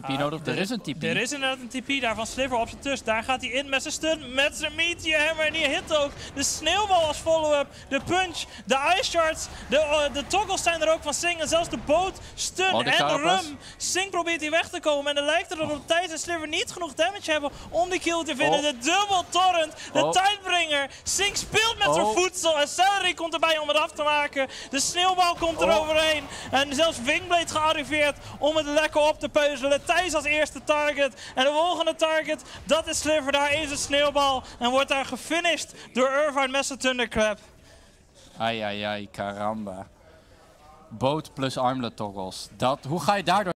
TP Ah, nodig. Er is een TP. Er is inderdaad een TP daar van Sliver op zijn tuss. Daar gaat hij in met zijn stun, met zijn Meteor Hammer. En die hit ook. De sneeuwbal als follow-up. De punch, de Ice Shards. De, eh, de toggles zijn er ook van Sing. En zelfs de boot, stun Oh, en rum. Sing probeert hier weg te komen. En er lijkt er op tijd en Sliver niet genoeg damage hebben om die kill te vinden. Oh. De dubbel torrent, de Oh. tijdbringer. Sing speelt met zijn Oh. voedsel. En Celery komt erbij om het af te maken. De sneeuwbal komt er overheen. En zelfs Wingblade gearriveerd om het lekker op te peuzelen. Thijs als eerste target. En de volgende target, dat is Sliver. Daar is een sneeuwbal. En wordt daar gefinished door Irvine met zijn Thundercrab. Ai, ai, ai, caramba. Boot plus armlet toggles. Dat, hoe ga je daardoor